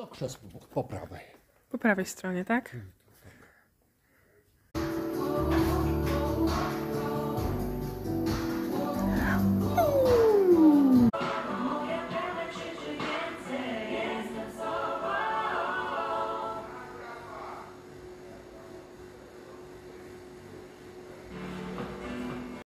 To krzesło po prawej. Po prawej stronie, tak?